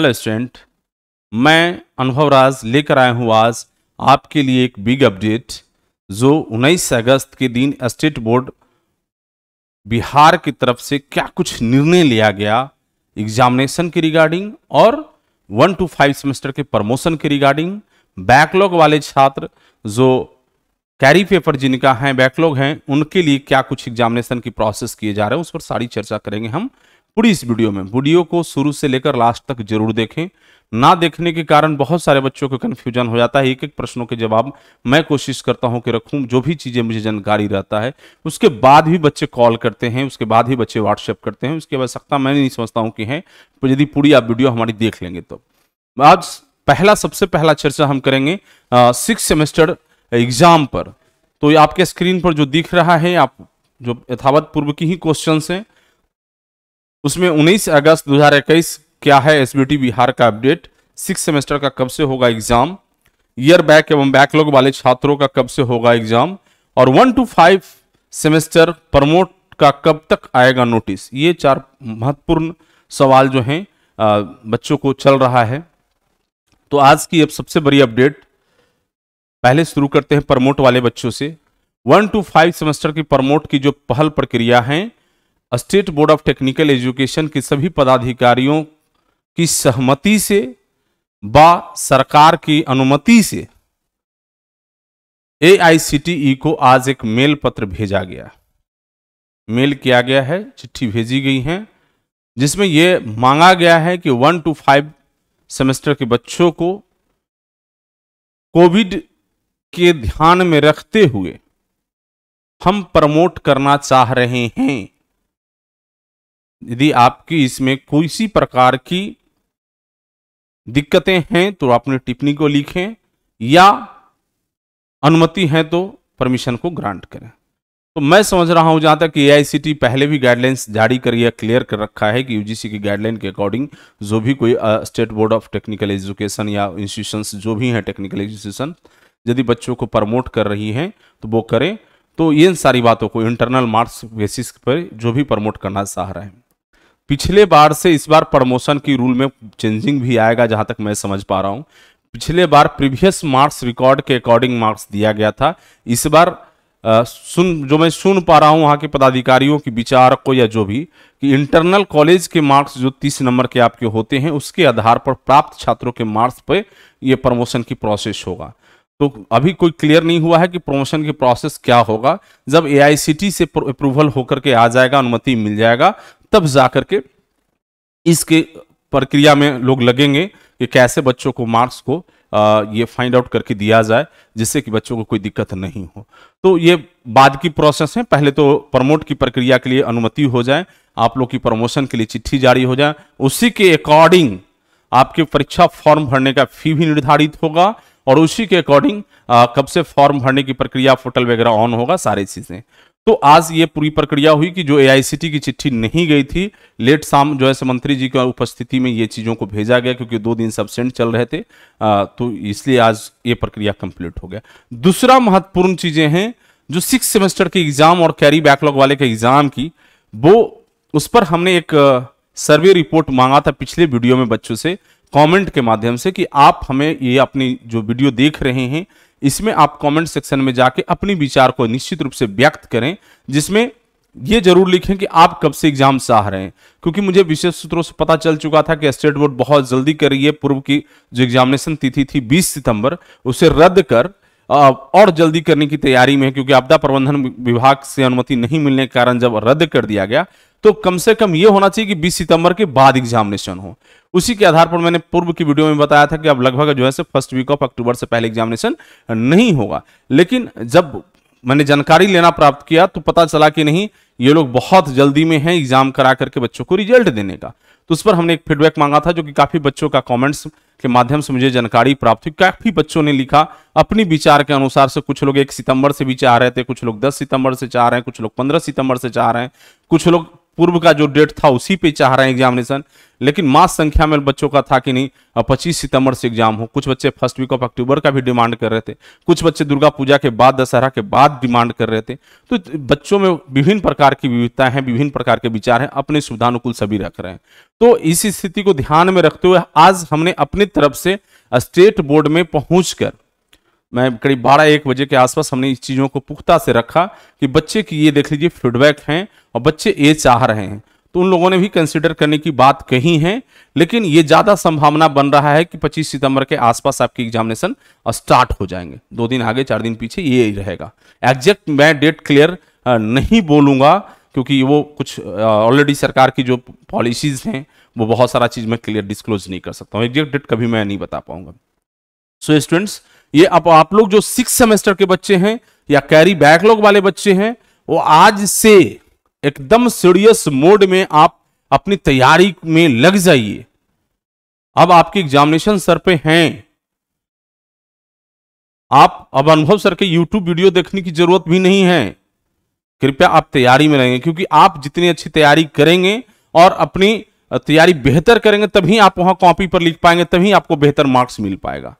Hello student, मैं अनुभव राज लेकर आया हूँ आज आपके लिए एक बिग अपडेट जो 19 अगस्त के दिन स्टेट बोर्ड बिहार की तरफ़ से क्या कुछ निर्णय लिया गया एग्जामिनेशन के रिगार्डिंग और वन टू फाइव सेमेस्टर के प्रमोशन के रिगार्डिंग बैकलॉग वाले छात्र जो कैरी पेपर जिनका है बैकलॉग हैं, उनके लिए क्या कुछ एग्जामिनेशन की प्रोसेस किए जा रहे हैं, उस पर सारी चर्चा करेंगे हम। पूरी इस वीडियो में। वीडियो को शुरू से लेकर लास्ट तक ज़रूर देखें। ना देखने के कारण बहुत सारे बच्चों को कन्फ्यूज़न हो जाता है। एक एक प्रश्नों के जवाब मैं कोशिश करता हूँ कि रखूँ। जो भी चीज़ें मुझे जानकारी रहता है, उसके बाद भी बच्चे कॉल करते हैं, उसके बाद ही बच्चे व्हाट्सएप करते हैं। उसकी आवश्यकता मैं नहीं समझता हूँ कि है। तो यदि पूरी आप वीडियो हमारी देख लेंगे तो। आज पहला, सबसे पहला चर्चा हम करेंगे सिक्स सेमेस्टर एग्ज़ाम पर। तो आपके स्क्रीन पर जो दिख रहा है, आप जो यथावत पूर्व की ही क्वेश्चन हैं उसमें 19 अगस्त 2021 क्या है एसबीटी बिहार का अपडेट? सिक्स सेमेस्टर का कब से होगा एग्ज़ाम ईयर बैक एवं बैकलॉग वाले छात्रों का कब से होगा एग्ज़ाम और one two five semester promote का कब तक आएगा नोटिस ये चार महत्वपूर्ण सवाल जो हैं बच्चों को चल रहा है। तो आज की अब सबसे बड़ी अपडेट पहले शुरू करते हैं प्रमोट वाले बच्चों से। वन टू फाइव सेमेस्टर की प्रमोट की जो पहल प्रक्रिया है state board of technical education के सभी पदाधिकारियों की सहमति से व सरकार की अनुमति से एआईसीटीई को आज एक मेल पत्र भेजा गया। मेल किया गया है, चिट्ठी भेजी गई है, जिसमें यह मांगा गया है कि वन टू फाइव सेमेस्टर के बच्चों को कोविड के ध्यान में रखते हुए हम प्रमोट करना चाह रहे हैं। यदि आपकी इसमें कोई सी प्रकार की दिक्कतें हैं तो अपनी टिप्पणी को लिखें, या अनुमति है तो परमिशन को ग्रांट करें। तो मैं समझ रहा हूँ जहाँ तक ए आई पहले भी गाइडलाइंस जारी कर या क्लियर कर रखा है कि यूजीसी की गाइडलाइन के अकॉर्डिंग जो भी कोई state board of technical education या इंस्टीट्यूशंस जो भी हैं टेक्निकल एजुकेशन यदि बच्चों को प्रमोट कर रही हैं तो वो करें। तो इन सारी बातों को इंटरनल मार्क्स बेसिस पर जो भी प्रमोट करना चाह रहे हैं। पिछले बार से इस बार प्रमोशन की रूल में चेंजिंग भी आएगा जहाँ तक मैं समझ पा रहा हूँ। पिछले बार प्रीवियस मार्क्स रिकॉर्ड के अकॉर्डिंग मार्क्स दिया गया था। इस बार आ, सुन जो मैं सुन पा रहा हूँ वहाँ के पदाधिकारियों की विचार को या जो भी कि इंटरनल कॉलेज के मार्क्स जो तीस नंबर के आपके होते हैं उसके आधार पर प्राप्त छात्रों के मार्क्स पर यह प्रमोशन की प्रोसेस होगा। तो अभी कोई क्लियर नहीं हुआ है कि प्रमोशन की प्रोसेस क्या होगा। जब एआईसीटी से अप्रूवल होकर के आ जाएगा अनुमति मिल जाएगा तब जाकर के इसके प्रक्रिया में लोग लगेंगे कि कैसे बच्चों को मार्क्स को आ, ये फाइंड आउट करके दिया जाए जिससे कि बच्चों को कोई दिक्कत नहीं हो। तो ये बाद की प्रोसेस है। पहले तो प्रमोट की प्रक्रिया के लिए अनुमति हो जाए आप लोग की प्रमोशन के लिए चिट्ठी जारी हो जाए। उसी के अकॉर्डिंग आपके परीक्षा फॉर्म भरने का फ़ी भी निर्धारित होगा और उसी के अकॉर्डिंग कब से फॉर्म भरने की प्रक्रिया पोर्टल वगैरह ऑन होगा सारी चीज़ें। तो आज ये पूरी प्रक्रिया हुई कि जो एआईसीटी की चिट्ठी नहीं गई थी लेट शाम जो है मंत्री जी की उपस्थिति में ये चीज़ों को भेजा गया क्योंकि दो दिन सब्सेंट चल रहे थे आ, तो इसलिए आज ये प्रक्रिया कंप्लीट हो गया। दूसरा महत्वपूर्ण चीज़ें हैं जो सिक्स सेमेस्टर के एग्ज़ाम और कैरी बैकलॉग वाले के एग्ज़ाम की वो उस पर हमने एक सर्वे रिपोर्ट मांगा था पिछले वीडियो में बच्चों से कमेंट के माध्यम से कि आप हमें ये अपनी जो वीडियो देख रहे हैं इसमें आप कमेंट सेक्शन में जाके अपनी विचार को निश्चित रूप से व्यक्त करें, जिसमें ये ज़रूर लिखें कि आप कब से एग्ज़ाम चाह रहे हैं। क्योंकि मुझे विशेष सूत्रों से पता चल चुका था कि स्टेट बोर्ड बहुत जल्दी कर रही है। पूर्व की जो एग्जामिनेशन तिथि थी 20 सितंबर, उसे रद्द कर और जल्दी करने की तैयारी में है, क्योंकि आपदा प्रबंधन विभाग से अनुमति नहीं मिलने के कारण जब रद्द कर दिया गया तो कम से कम ये होना चाहिए कि 20 सितंबर के बाद एग्जामिनेशन हो। उसी के आधार पर मैंने पूर्व की वीडियो में बताया था कि अब लगभग जो है से फ़र्स्ट वीक ऑफ़ अक्टूबर से पहले एग्जामिनेशन नहीं होगा। लेकिन जब मैंने जानकारी लेना प्राप्त किया तो पता चला कि नहीं, ये लोग बहुत जल्दी में हैं एग्ज़ाम करा करके बच्चों को रिज़ल्ट देने का। तो उस पर हमने एक फीडबैक मांगा था जो कि काफ़ी बच्चों का कमेंट्स के माध्यम से मुझे जानकारी प्राप्त हुई। काफ़ी बच्चों ने लिखा अपनी विचार के अनुसार से। कुछ लोग एक सितंबर से भी चाह रहे थे, कुछ लोग दस सितंबर से चाह रहे हैं, कुछ लोग पंद्रह सितंबर से चाह रहे हैं, कुछ लोग पूर्व का जो डेट था उसी पे चाह रहे हैं एग्जामिनेशन लेकिन मास संख्या में बच्चों का था कि नहीं पच्चीस सितंबर से एग्ज़ाम हो। कुछ बच्चे फ़र्स्ट वीक ऑफ़ अक्टूबर का भी डिमांड कर रहे थे। कुछ बच्चे दुर्गा पूजा के बाद, दशहरा के बाद डिमांड कर रहे थे। तो बच्चों में विभिन्न प्रकार की विविधताएँ हैं, विभिन्न प्रकार के विचार हैं, अपने सुविधानुकूल सभी रख रहे हैं। तो इस स्थिति को ध्यान में रखते हुए आज हमने अपनी तरफ़ से स्टेट बोर्ड में पहुंचकर मैं करीब बारह एक बजे के आसपास हमने इस चीज़ों को पुख्ता से रखा कि बच्चे की ये देख लीजिए फीडबैक हैं और बच्चे ये चाह रहे हैं। तो उन लोगों ने भी कंसिडर करने की बात कही है लेकिन ये ज़्यादा संभावना बन रहा है कि 25 सितंबर के आसपास आपकी एग्जामिनेशन स्टार्ट हो जाएँगे। दो दिन आगे चार दिन पीछे ये ही रहेगा। एग्जैक्ट मैं डेट क्लियर नहीं बोलूँगा क्योंकि वो कुछ ऑलरेडी सरकार की जो पॉलिसीज़ हैं वो बहुत सारा चीज़ मैं क्लियर डिस्क्लोज नहीं कर सकता हूँ। एग्जैक्ट डेट कभी मैं नहीं बता पाऊँगा। सो so, स्टूडेंट्स ये अब आप लोग जो सिक्स सेमेस्टर के बच्चे हैं या कैरी बैकलॉग वाले बच्चे हैं, वो आज से एकदम सीरियस मोड में आप अपनी तैयारी में लग जाइए। अब आपकी एग्जामिनेशन सर पे हैं। आप अब अनुभव सर के यूट्यूब वीडियो देखने की ज़रूरत भी नहीं है। कृपया आप तैयारी में रहेंगे, क्योंकि आप जितनी अच्छी तैयारी करेंगे और अपनी तैयारी बेहतर करेंगे, तभी आप वहाँ कॉपी पर लिख पाएँगे, तभी आपको बेहतर मार्क्स मिल पाएगा।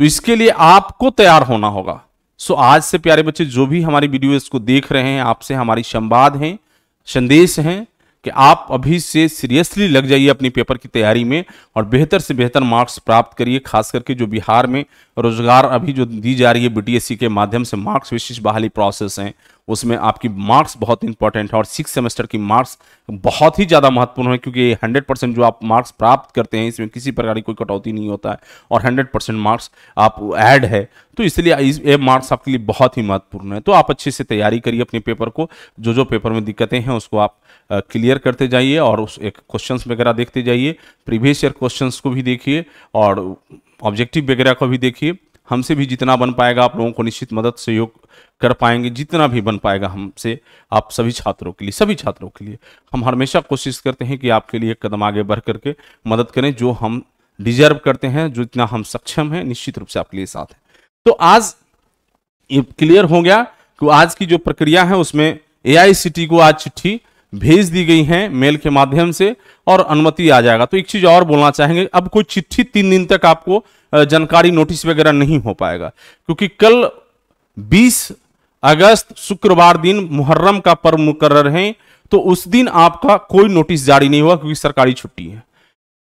तो इसके लिए आपको तैयार होना होगा। सो आज से प्यारे बच्चे, जो भी हमारी वीडियो को देख रहे हैं, आपसे हमारी संवाद हैं, संदेश हैं कि आप अभी से सीरियसली लग जाइए अपनी पेपर की तैयारी में और बेहतर से बेहतर मार्क्स प्राप्त करिए, खास करके जो बिहार में रोज़गार अभी जो दी जा रही है बीटीएससी के माध्यम से मार्क्स विशिष्ट बहाली प्रोसेस हैं, उसमें आपकी मार्क्स बहुत इंपॉर्टेंट है और सिक्स सेमेस्टर की मार्क्स बहुत ही ज़्यादा महत्वपूर्ण है क्योंकि हंड्रेड परसेंट जो आप मार्क्स प्राप्त करते हैं, इसमें किसी प्रकार की कोई कटौती नहीं होता है और हंड्रेड परसेंट मार्क्स आप ऐड है। तो इसलिए ये मार्क्स आपके लिए बहुत ही महत्वपूर्ण है। तो आप अच्छे से तैयारी करिए अपने पेपर को। जो जो पेपर में दिक्कतें हैं, उसको आप क्लियर करते जाइए और उस एक क्वेश्चन वगैरह देखते जाइए। प्रीवियस ईयर क्वेश्चन को भी देखिए और ऑब्जेक्टिव वगैरह को भी देखिए, हमसे भी जितना बन पाएगा, आप लोगों को निश्चित मदद, सहयोग कर पाएँगे, जितना भी बन पाएगा हमसे, आप सभी छात्रों के लिए, सभी छात्रों के लिए। हम हमेशा कोशिश करते हैं कि आपके लिए कदम आगे बढ़ करके मदद करें, जो हम डिजर्व करते हैं, जो इतना हम सक्षम हैं, निश्चित रूप से आपके लिए साथ है। तो आज ये क्लियर हो गया कि आज की जो प्रक्रिया है, उसमें ए को आज चिट्ठी भेज दी गई है मेल के माध्यम से और अनुमति आ जाएगा। तो एक चीज़ और बोलना चाहेंगे, अब कोई चिट्ठी तीन दिन तक आपको जानकारी नोटिस वगैरह नहीं हो पाएगा। क्योंकि कल 20 अगस्त शुक्रवार दिन मुहर्रम का पर्व मुकर है तो उस दिन आपका कोई नोटिस जारी नहीं हुआ क्योंकि सरकारी छुट्टी है।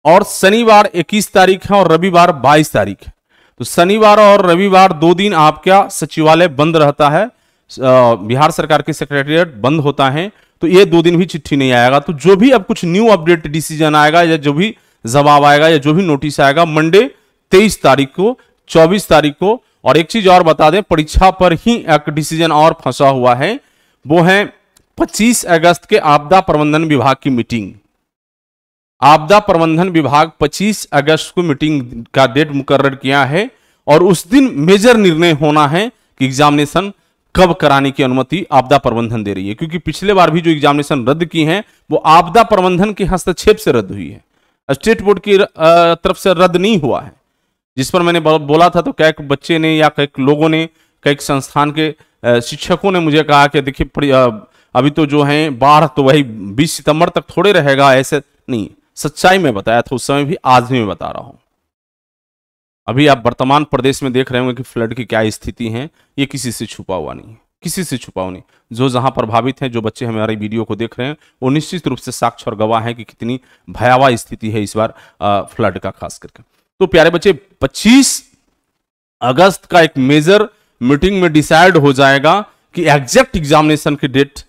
और शनिवार 21 तारीख है और रविवार 22 तारीख है। तो शनिवार और रविवार दो दिन आपका सचिवालय बंद रहता है। बिहार सरकार के सेक्रेटरिएट बंद होता है। तो ये दो दिन भी चिट्ठी नहीं आएगा। तो जो भी अब कुछ न्यू अपडेट डिसीज़न आएगा या जो भी जवाब आएगा या जो भी नोटिस आएगा मंडे तेईस तारीख को, चौबीस तारीख को, और एक चीज़ और बता दें, परीक्षा पर ही एक डिसीज़न और फंसा हुआ है। वो है 25 अगस्त के आपदा प्रबंधन विभाग की मीटिंग आपदा प्रबंधन विभाग 25 अगस्त को मीटिंग का डेट मुकर्र किया है, और उस दिन मेजर निर्णय होना है कि एग्जामिनेशन कब कराने की अनुमति आपदा प्रबंधन दे रही है? क्योंकि पिछले बार भी जो एग्जामिनेशन रद्द की हैं, वो आपदा प्रबंधन के हस्तक्षेप से रद्द हुई है। स्टेट बोर्ड की तरफ़ से रद्द नहीं हुआ है। जिस पर मैंने बोला था तो कई बच्चे ने या कई लोगों ने कई संस्थान के शिक्षकों ने मुझे कहा कि देखिए अभी तो जो है बाढ़ तो वही 20 सितंबर तक थोड़े रहेगा, ऐसे नहीं। सच्चाई में बताया था, उस समय भी आज भी मैं बता रहा हूँ। अभी आप वर्तमान प्रदेश में देख रहे होंगे कि फ्लड की क्या स्थिति है, ये किसी से छुपा हुआ नहीं है। किसी से छुपा हुआ नहीं जो जहाँ प्रभावित हैं, जो बच्चे हमारी वीडियो को देख रहे हैं, वो निश्चित रूप से साक्ष्य और गवाह है कि कितनी भयावह स्थिति है इस बार फ्लड का खास करके। तो प्यारे बच्चे 25 अगस्त का एक मेजर मीटिंग में डिसाइड हो जाएगा कि एग्जैक्ट एग्जामिनेशन की डेट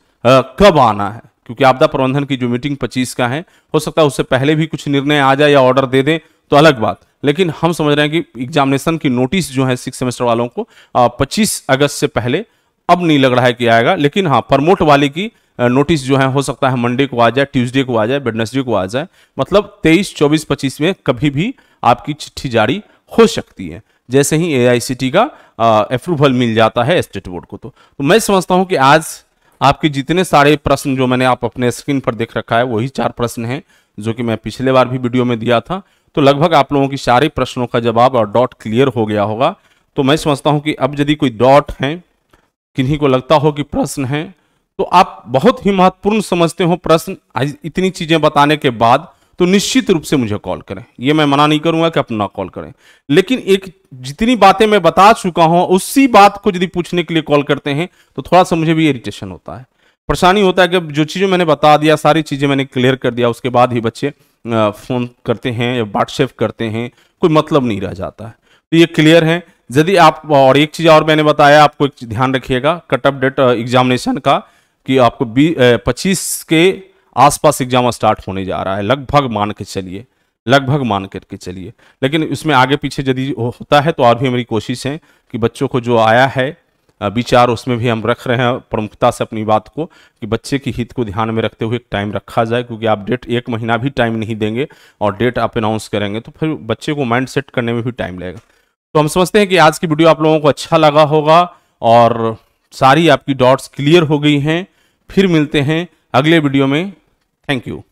कब आना है। क्योंकि आपदा प्रबंधन की जो मीटिंग 25 का है, हो सकता है उससे पहले भी कुछ निर्णय आ जाए या ऑर्डर दे दें तो अलग बात। लेकिन हम समझ रहे हैं कि एग्जामिनेशन की नोटिस जो है सिक्स सेमेस्टर वालों को पच्चीस अगस्त से पहले अब नहीं लग रहा है कि आएगा लेकिन हाँ प्रमोट वाले की नोटिस जो है हो सकता है मंडे को आ जाए ट्यूसडे को आ जाए वेडनेसडे को आ जाए मतलब तेईस चौबीस पच्चीस में कभी भी आपकी चिट्ठी जारी हो सकती है। जैसे ही एआईसीटी का अप्रूवल मिल जाता है स्टेट बोर्ड को तो, तो मैं समझता हूँ कि आज आपके जितने सारे प्रश्न जो मैंने आप अपने स्क्रीन पर देख रखा है वही चार प्रश्न हैं जो कि मैं पिछले बार भी वीडियो में दिया था। तो लगभग आप लोगों की सारे प्रश्नों का जवाब और डॉट क्लियर हो गया होगा। तो मैं समझता हूँ कि अब यदि कोई डॉट है, किन्हीं को लगता हो कि प्रश्न है तो आप बहुत ही महत्वपूर्ण समझते हो प्रश्न इतनी चीज़ें बताने के बाद तो निश्चित रूप से मुझे कॉल करें। ये मैं मना नहीं करूँगा कि अपना कॉल करें। लेकिन एक जितनी बातें मैं बता चुका हूँ, उसी बात को यदि पूछने के लिए कॉल करते हैं तो थोड़ा सा मुझे भी इरिटेशन होता है। परेशानी होता है कि जो चीज़ें मैंने बता दिया, सारी चीज़ें मैंने क्लियर कर दिया, उसके बाद ही बच्चे फ़ोन करते हैं या व्हाट्सएप करते हैं, कोई मतलब नहीं रह जाता है। तो ये क्लियर है। यदि आप, और एक चीज़ और मैंने बताया, आपको एक ध्यान रखिएगा, कट ऑफ़ डेट एग्जामिनेशन का, कि आपको बी पच्चीस के आसपास एग्ज़ाम स्टार्ट होने जा रहा है। लगभग मान के चलिए, लगभग मान करके चलिए। लेकिन उसमें आगे पीछे यदि होता है तो और भी मेरी कोशिश है कि बच्चों को जो आया है विचार उसमें भी हम रख रहे हैं प्रमुखता से अपनी बात को कि बच्चे की हित को ध्यान में रखते हुए एक टाइम रखा जाए, क्योंकि आप डेट एक महीना भी टाइम नहीं देंगे और डेट आप अनाउंस करेंगे तो फिर बच्चे को माइंड सेट करने में भी टाइम लगेगा। तो हम समझते हैं कि आज की वीडियो आप लोगों को अच्छा लगा होगा और सारी आपकी डॉट्स क्लियर हो गई हैं। फिर मिलते हैं अगले वीडियो में। Thank you